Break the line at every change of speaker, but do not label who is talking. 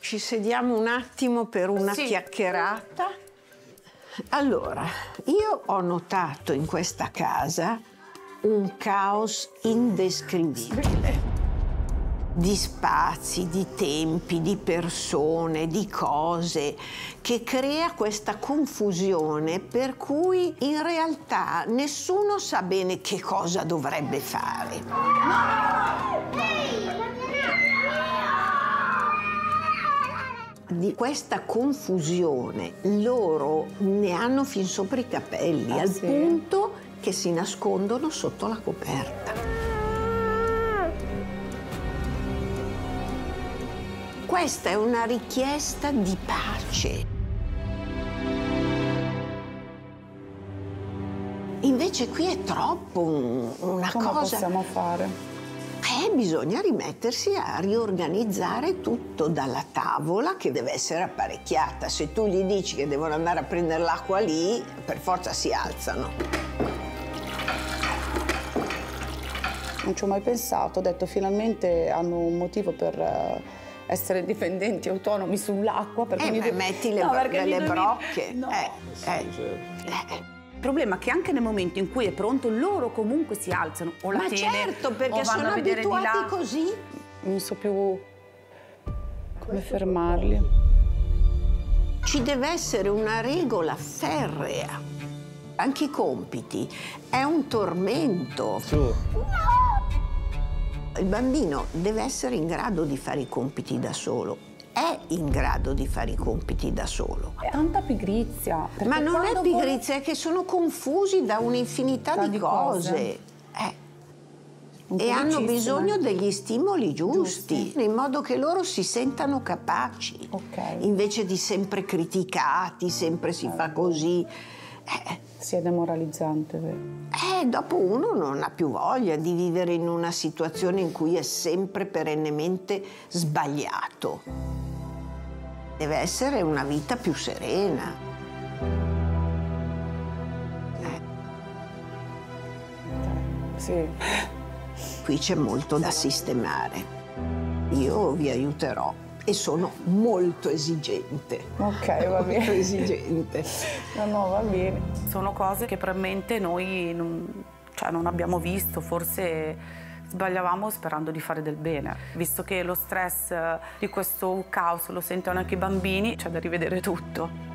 Ci sediamo un attimo per una
Sì.
chiacchierata. Allora, io ho notato in questa casa un caos indescrivibile. Di spazi, di tempi, di persone, di cose, che crea questa confusione per cui in realtà nessuno sa bene che cosa dovrebbe fare. Di questa confusione loro ne hanno fin sopra i capelli,
Ah,
al
sì?
punto che si nascondono sotto la coperta. Questa è una richiesta di pace. Invece qui è troppo un- una
Come
cosa...
possiamo fare?
Eh, bisogna rimettersi a riorganizzare tutto dalla tavola che deve essere apparecchiata. Se tu gli dici che devono andare a prendere l'acqua lì, per forza si alzano.
Non ci ho mai pensato, ho detto finalmente hanno un motivo per eh, essere indipendenti, autonomi sull'acqua. Perché
Eh,
mi
metti le,
No,
bro- le brocche.
No.
Eh, eh, eh.
Problema è che anche nel momento in cui è pronto, loro comunque si alzano o la
Ma
tele
certo,
o
perché
vanno
sono
a vedere di
abituati
là.
così.
Non so più come fermarli.
Ci deve essere una regola ferrea. Anche i compiti. È un tormento. Il bambino deve essere in grado di fare i compiti da solo. È in grado di fare i compiti da solo.
È tanta pigrizia.
Ma non è
quando vuole-
pigrizia, è che sono confusi da un'infinità di,
di
cose.
cose.
Eh. E hanno bisogno degli stimoli giusti, in modo che loro si sentano capaci.
Ok.
Invece di sempre criticati, sempre si fa così. Eh,
Sì, è demoralizzante, vero?
eh, dopo uno non ha più voglia di vivere in una situazione in cui è sempre perennemente sbagliato. Deve essere una vita più serena. Eh,
Sì.
qui c'è molto da sistemare. Io vi aiuterò e sono molto esigente.
Ok, va
Molto
bene.
esigente.
No, no, va bene.
Sono cose che probabilmente noi non, cioè, non abbiamo visto, forse sbagliavamo sperando di fare del bene. Visto che lo stress eh, di questo caos lo sentono anche i bambini, c'è da rivedere tutto.